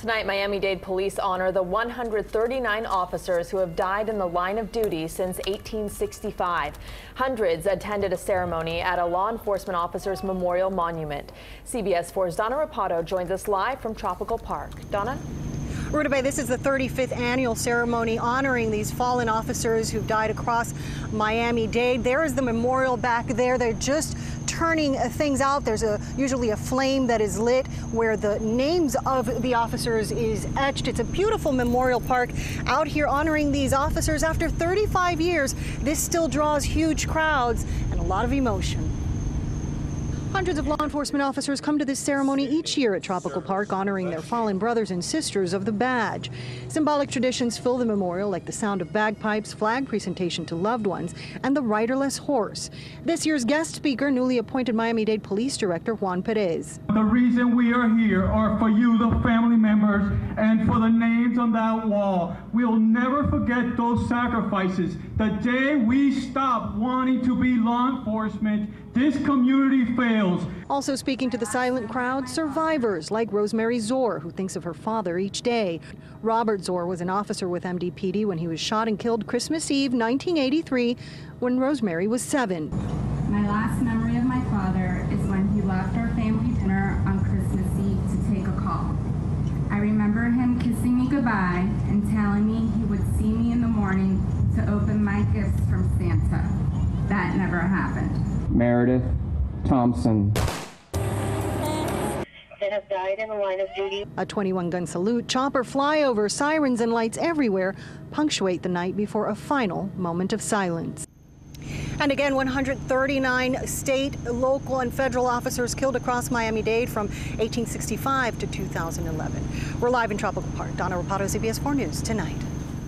Tonight, Miami-Dade police honor the 139 officers who have died in the line of duty since 1865. Hundreds attended a ceremony at a law enforcement officer's memorial monument. CBS 4's Donna Rapado joins us live from Tropical Park. Donna? Rudabeh, this is the 35th annual ceremony honoring these fallen officers who've died across Miami-Dade. There is the memorial back there. They're just turning uh, things out. There's a usually a flame that is lit where the names of the officers is etched. It's a beautiful memorial park out here honoring these officers. After 35 years, this still draws huge crowds and a lot of emotion. Hundreds of law enforcement officers come to this ceremony each year at Tropical Park honoring their fallen brothers and sisters of the badge. Symbolic traditions fill the memorial like the sound of bagpipes, flag presentation to loved ones, and the riderless horse. This year's guest speaker, newly appointed Miami-Dade Police Director Juan Perez. The reason we are here are for you, the family members, and for the names on that wall. We'll never forget those sacrifices. The day we stop wanting to be law enforcement, this community fails. Also speaking to the silent crowd, survivors like Rosemary Zor, who thinks of her father each day. Robert Zor was an officer with MDPD when he was shot and killed Christmas Eve 1983 when Rosemary was seven. My last memory of my father is when he left our family dinner on Christmas Eve to take a call. I remember him kissing me goodbye and telling me he would see me in the morning to open my gifts from Santa. That never happened. Meredith Thompson. Have died in the line of duty. A 21 gun salute, chopper flyover, sirens and lights everywhere punctuate the night before a final moment of silence. And again, 139 state, local, and federal officers killed across Miami-Dade from 1865 to 2011. We're live in Tropical Park. Donna Rapado, CBS 4 News, tonight.